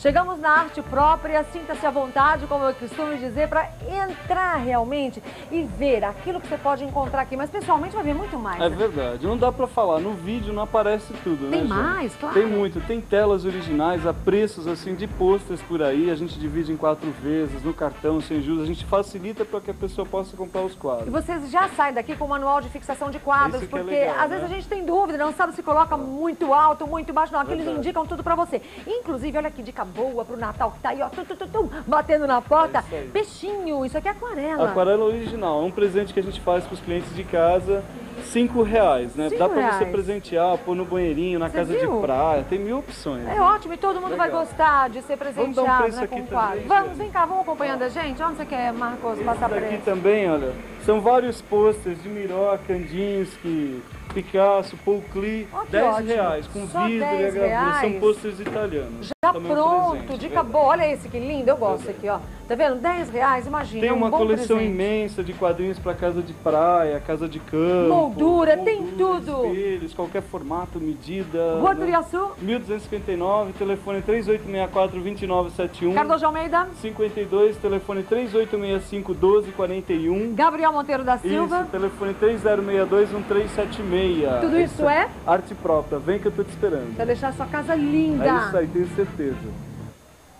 Chegamos na arte própria, sinta-se à vontade, como eu costumo dizer, para entrar realmente e ver aquilo que você pode encontrar aqui. Mas pessoalmente vai ver muito mais. É né? verdade, não dá pra falar, no vídeo não aparece tudo, Tem né, Ju? mais, claro. Tem muito, tem telas originais a preços assim de posters por aí, a gente divide em quatro vezes, no cartão, sem juros, a gente facilita para que a pessoa possa comprar os E quadros. vocês já saem daqui com o manual de fixação de quadros, é porque legal, às vezes né? a gente tem dúvida, não sabe se coloca muito alto, muito baixo, não. Aqui eles indicam tudo pra você. Inclusive, olha que dica boa pro Natal, que tá aí, ó, tum, tum, tum, batendo na porta. É isso. Peixinho, isso aqui é aquarela. Aquarela original, é um presente que a gente faz para os clientes de casa, cinco reais, né? Cinco Dá para você reais. presentear, pôr no banheirinho, na Você casa viu? de praia, tem mil opções. É ótimo e todo mundo vai Legal. gostar de ser Vamos presenteado, dar um preço né, aqui com também, Vamos, vem cá, vamos acompanhando a gente? Onde você quer, Marcos, Esse passar preço? também, olha, são vários posters de Miró, Kandinsky, Picasso, Paul Klee, 10 ótimo. reais, com Só vidro e 10 a gravura, são posters italianos. Já Também um pronto, presente, dica boa. Olha esse que lindo, eu gosto aqui, ó. Tá vendo? 10 reais, imagina. Tem um uma bom coleção presente. imensa de quadrinhos para casa de praia, casa de campo. Moldura, tem moldura, tudo. Espelhos, qualquer formato, medida. Rua né? Turiaçu, 1259, telefone 3864-2971. Carlos de Almeida, 52, telefone 3865-1241. Gabriel Monteiro da Silva. Isso, telefone 3062-1376. Tudo isso é? Arte própria, vem que eu tô te esperando. Pra deixar sua casa linda. É isso aí, tenho certeza.